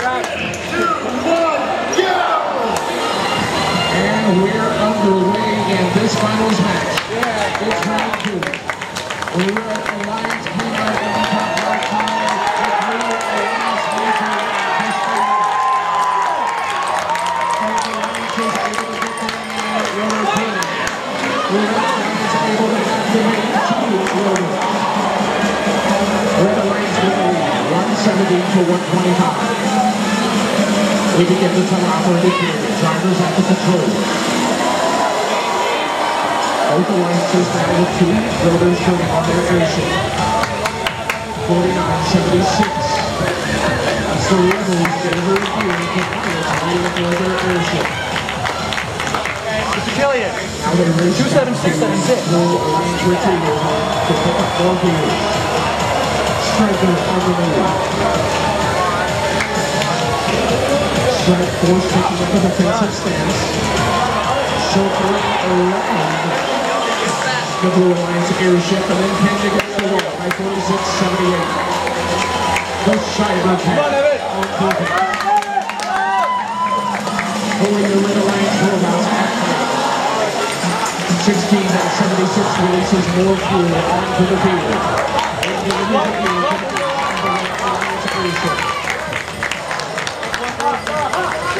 And we're underway in this finals match. It's round two. We're at Alliance Kmart in Alliance Major History. Alliance is able to get the roller pin. Red Alliance able to activate two roller. Red Alliance with a lead, 170 to 125. We begin the teleoperated period. Drivers at the controls. Both alliances now with two rotors turning on their airship. 4976. As the Rebels favor gear to pilots aboard their airship. Mr. Killian. Now they race 27676. Full range retriever to pick up more gears. Striker on the. Strike force taking up a defensive stance. Circling around the Blue Alliance airship and then pinned against the wall by 4678. The Cybercat on purpose. Pulling the Red Alliance at 16 and 76 releases more fuel onto the field.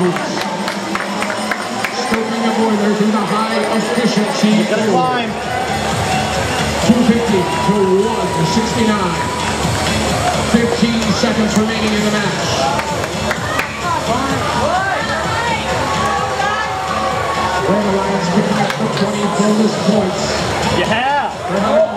boots. Stoking aboard there through the high efficiency Gotta fuel. climb. 250 to 169. 15 seconds remaining in the match. Red Alliance picking up the 20 bonus points. Yeah.